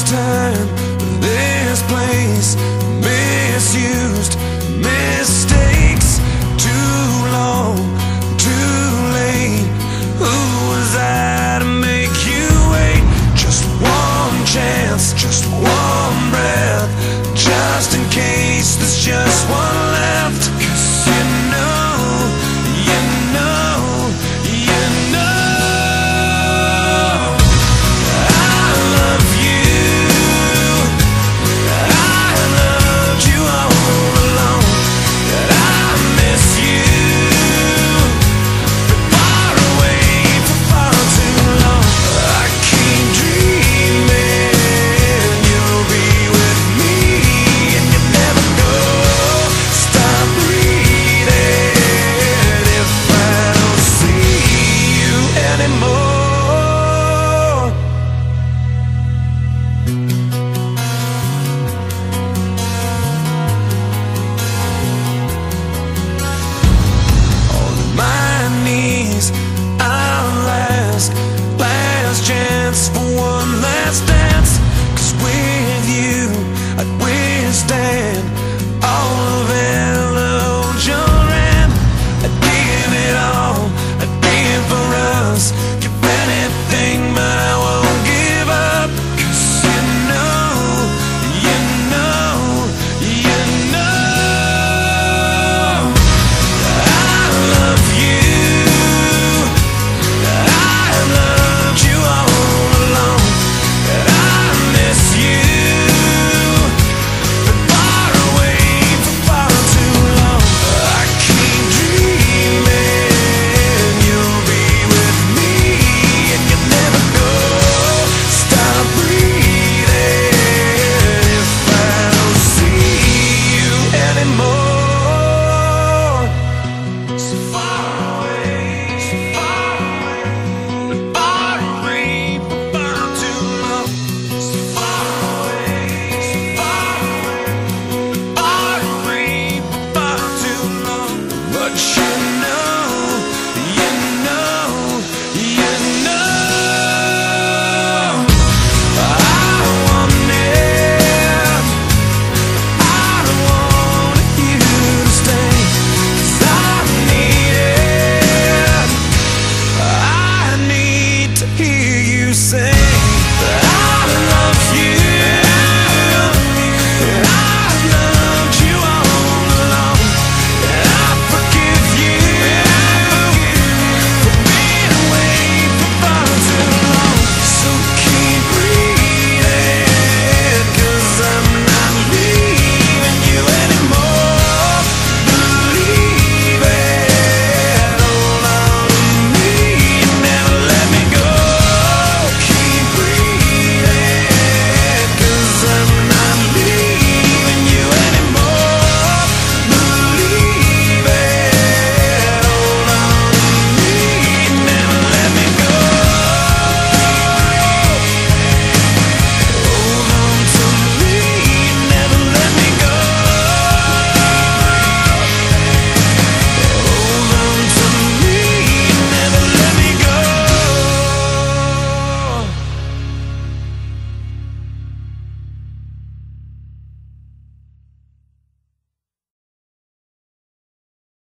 this time, this place, misused mistakes. Too long, too late. Who was I to make you wait? Just one chance, just one breath, just in case. There's just one. last, chance for one last dance. Cause with you, I'd wish. touch.